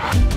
you